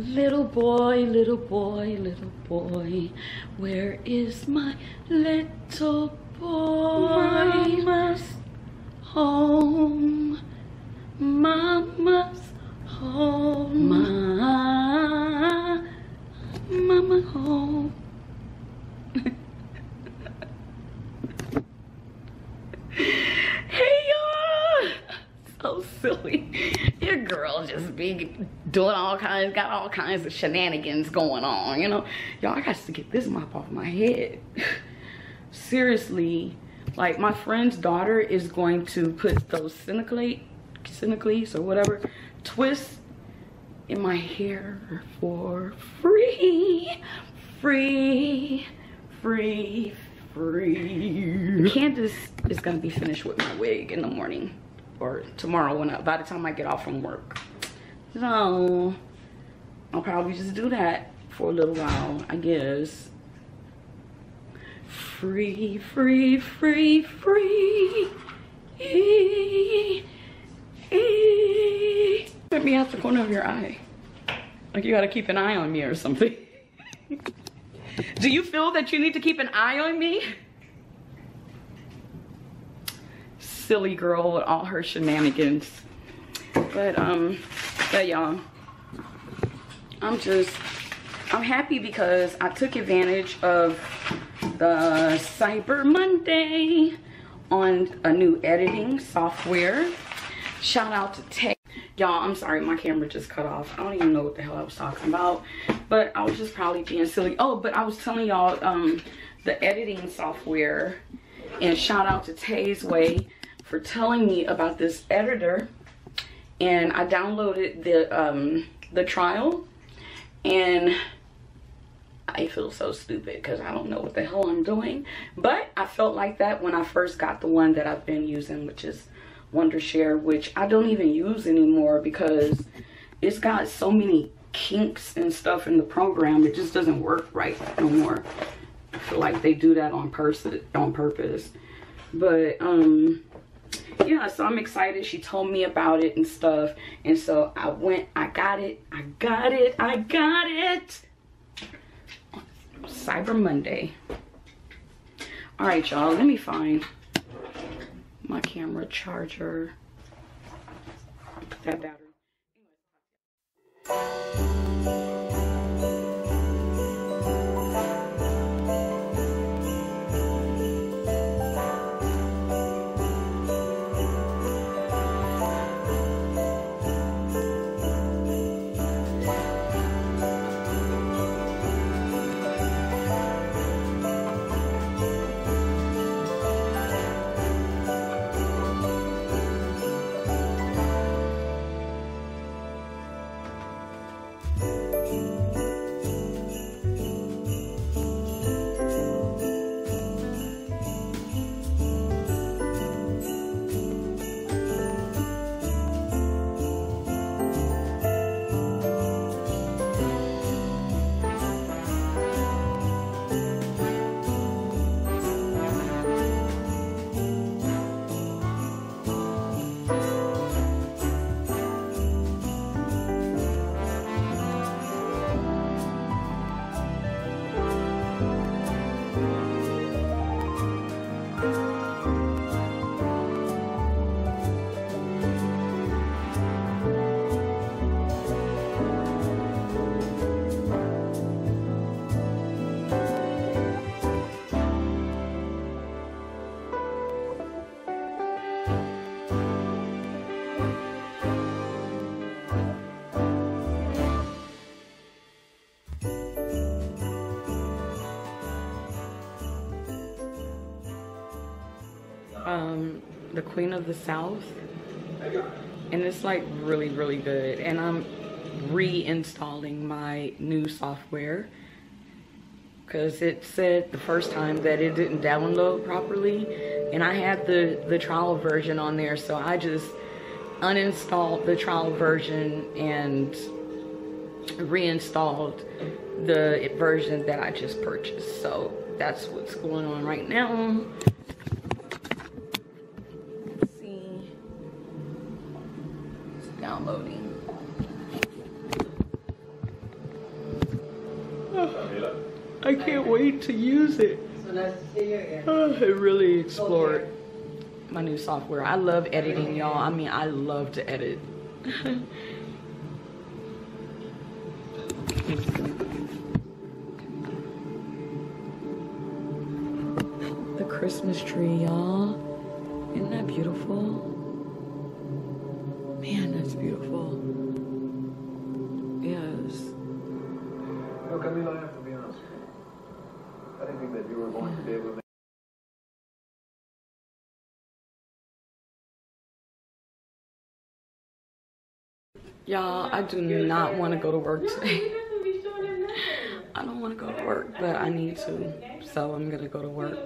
Little boy, little boy, little boy, where is my little boy? Mama's home, mama's home, ma, mama home. hey y'all! So silly. Your girl just be doing all kinds, got all kinds of shenanigans going on, you know? Y'all, I got to get this mop off my head. Seriously, like my friend's daughter is going to put those Cineclate, Cinecleats or whatever, twists in my hair for free. Free, free, free. Candace is gonna be finished with my wig in the morning or tomorrow when I, by the time I get off from work. So I'll probably just do that for a little while, I guess. Free, free, free, free. Let me out the corner of your eye. Like you gotta keep an eye on me or something. Do you feel that you need to keep an eye on me? Silly girl with all her shenanigans. But um, yeah, y'all. I'm just, I'm happy because I took advantage of the Cyber Monday on a new editing software. Shout out to Tech. Y'all, I'm sorry, my camera just cut off. I don't even know what the hell I was talking about. But I was just probably being silly. Oh, but I was telling y'all um, the editing software. And shout out to Tay's Way for telling me about this editor. And I downloaded the um, the trial. And I feel so stupid because I don't know what the hell I'm doing. But I felt like that when I first got the one that I've been using, which is Wondershare, which I don't even use anymore because it's got so many kinks and stuff in the program. It just doesn't work right no more. I feel like they do that on. On purpose. But um, yeah, so I'm excited. She told me about it and stuff, and so I went. I got it. I got it. I got it. Cyber Monday. All right, y'all. Let me find my camera charger. Put that battery. Um the queen of the south. And it's like really really good. And i'm reinstalling my new software. Because it said the first time that it didn't download properly. And i had the the trial version on there so i just uninstalled the trial version and reinstalled the version that i just purchased. So that's what's going on right now to use it. Oh, uh, I really explored my new software. I love editing, y'all. I mean, I love to edit. the Christmas tree, y'all. Isn't that beautiful? Man, that's beautiful. Yes. Y'all, I do not want to go to work today. I don't want to go to work, but I need to. So I'm going to go to work.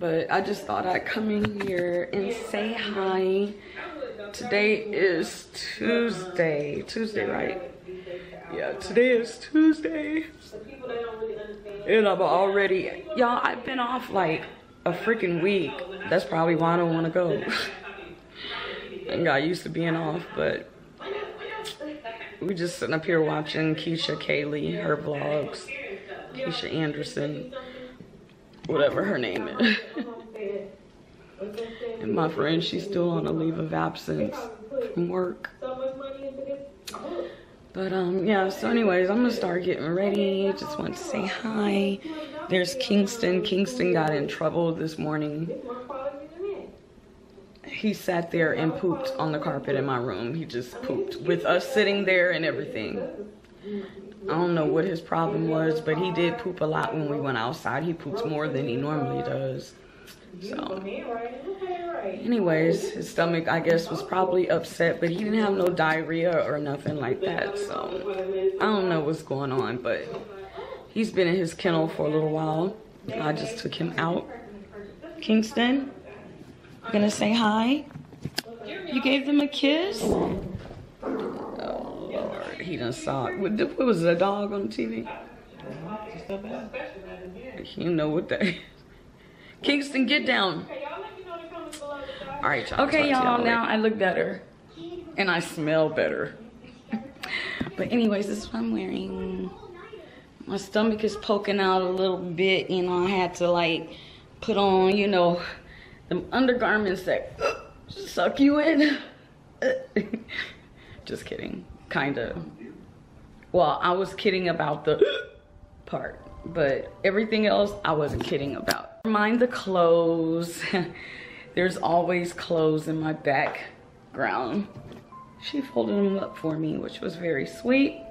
But I just thought I'd come in here and say hi. Today is Tuesday. Tuesday, right? Yeah, today is Tuesday. And I'm already, y'all, I've been off like a freaking week. That's probably why I don't want to go. I got used to being off, but we just sitting up here watching Keisha Kaylee, her vlogs. Keisha Anderson, whatever her name is. and my friend, she's still on a leave of absence from work. But um, yeah, so anyways, I'm gonna start getting ready. Just want to say hi. There's Kingston. Kingston got in trouble this morning. He sat there and pooped on the carpet in my room. He just pooped with us sitting there and everything. I don't know what his problem was, but he did poop a lot when we went outside. He poops more than he normally does. So, anyways, his stomach, I guess, was probably upset, but he didn't have no diarrhea or nothing like that. So, I don't know what's going on, but he's been in his kennel for a little while. I just took him out. Kingston, gonna say hi? You gave them a kiss? Oh, Lord, he done saw it. What, what was it, a dog on the TV? You know what that is. Kingston, get down. All right. Okay, y'all, now I look better. And I smell better. but anyways, this is what I'm wearing. My stomach is poking out a little bit. You know, I had to like put on, you know, the undergarments that suck you in. Just kidding. Kind of. Well, I was kidding about the part, but everything else I wasn't kidding about. Mind the clothes. There's always clothes in my background. She folded them up for me, which was very sweet.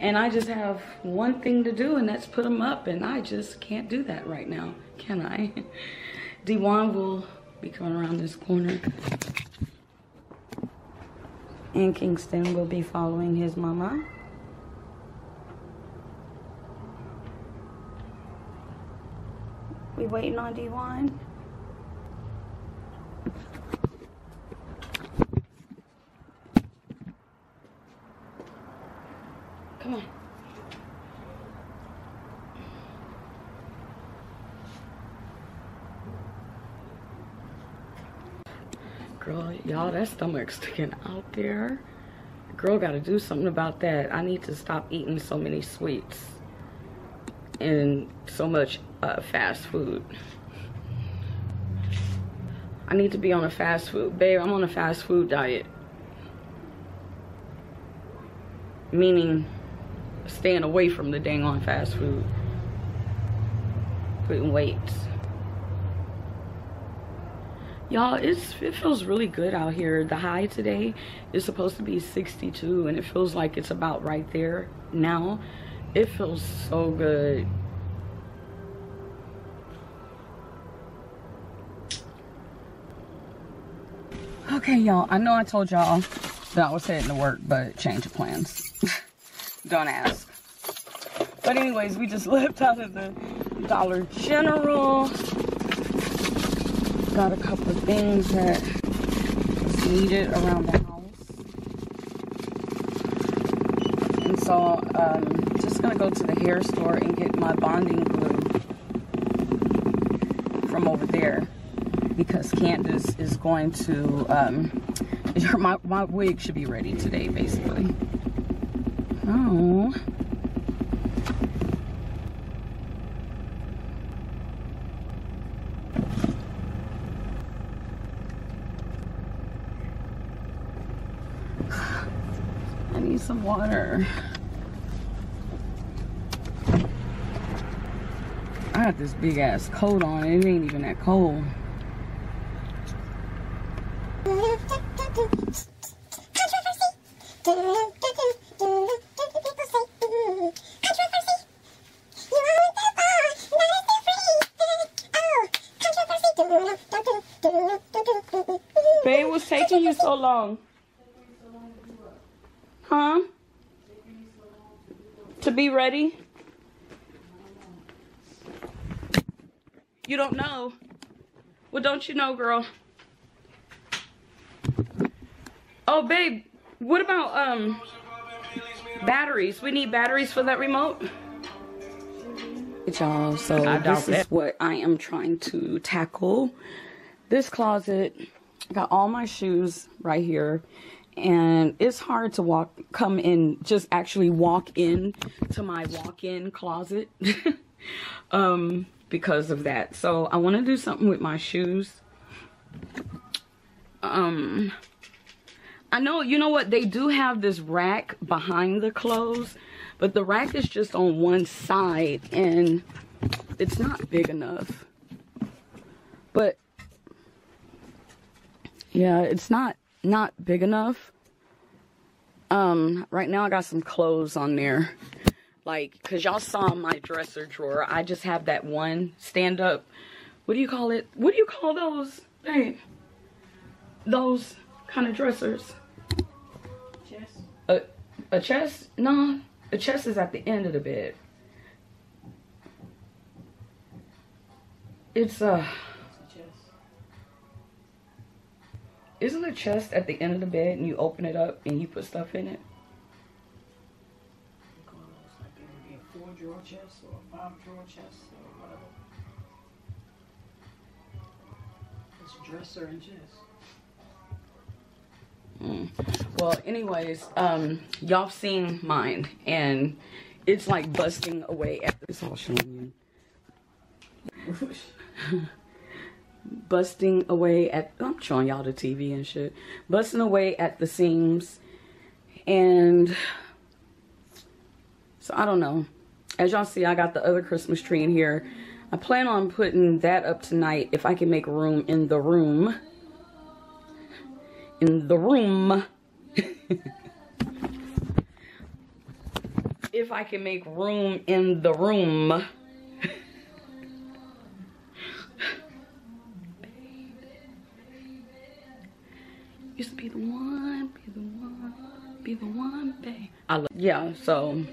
And I just have one thing to do, and that's put them up, and I just can't do that right now, can I? Dewan will be coming around this corner. And Kingston will be following his mama. We waiting on D1. Girl, y'all, that stomach's sticking out there. Girl gotta do something about that. I need to stop eating so many sweets and so much uh, fast food. I need to be on a fast food. Babe, I'm on a fast food diet. Meaning staying away from the dang on fast food. Putting weight. Y'all, it's it feels really good out here. The high today is supposed to be 62 and it feels like it's about right there now. It feels so good. Okay, y'all, I know I told y'all that I was heading to work, but change of plans. Don't ask. But anyways, we just left out of the Dollar General. Got a couple of things that is needed around the house. And so, um, just gonna go to the hair store and get my bonding glue from over there because Candace is going to, um, my, my wig should be ready today, basically. Oh. Some water. I got this big ass coat on. It ain't even that cold. Babe, what's taking you so long? Huh? To be ready? You don't know. Well, don't you know, girl? Oh, babe, what about um batteries? We need batteries for that remote. Y'all, so this is what I am trying to tackle. This closet, I got all my shoes right here, and it's hard to walk, come in, just actually walk in to my walk-in closet. um, because of that. So I want to do something with my shoes. Um, I know, you know what? They do have this rack behind the clothes, but the rack is just on one side and it's not big enough. But yeah, it's not not big enough. Um, right now I got some clothes on there. Like because y'all saw my dresser drawer. I just have that one stand up what do you call it? What do you call those? Hey. Those kind of dressers. Chest a, a chest no a chest is at the end of the bed. It's uh isn't a chest at the end of the bed and you open it up and you put stuff in it. It's dresser and chest. Well, anyways, um, y'all seen mine, and it's like busting away at this. I'll you. Busting away at. I'm showing y'all the TV and shit. Busting away at the seams, and so I don't know as y'all see, I got the other Christmas tree in here. I plan on putting that up tonight if I can make room in the room. In the room. if I can make room in the room. I love, yeah, so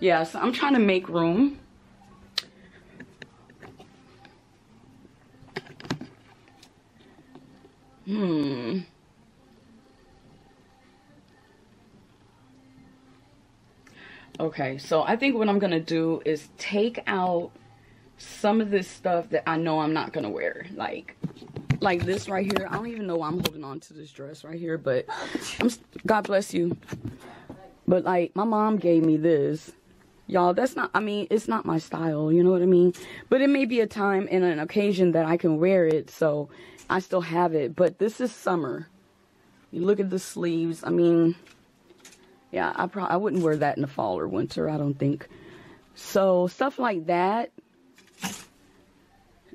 Yes, I'm trying to make room. Hmm. Okay, so I think what I'm to do is take out some of this stuff that I know I'm not to wear. Like, like this right here. I don't even know why I'm holding on to this dress right here, but I'm, God bless you. But like, my mom gave me this. Y'all that's not i mean it's not my style you know what i mean? But it may be a time and an occasion that i can wear it so i still have it. But this is summer. You look at the sleeves i mean yeah i probably i wouldn't wear that in the fall or winter i don't think. So stuff like that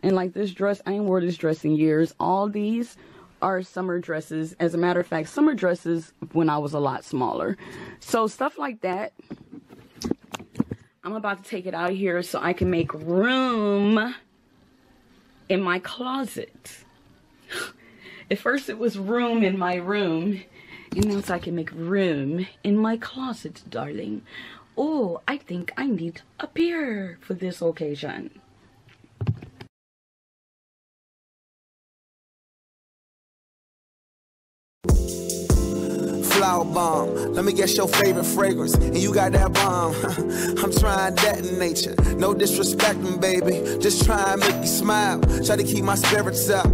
and like this dress i ain't wore this dress in years all these are summer dresses as a matter of fact summer dresses when i was a lot smaller so stuff like that I'm about to take it out here so I can make room in my closet. At first it was room in my room. And now so I can make room in my closet, darling. Oh, I think I need a beer for this occasion. Flower bomb. Let me guess your favorite fragrance, and you got that bomb. I'm trying that in nature. No disrespecting, baby. Just try make you smile. Try to keep my spirits up.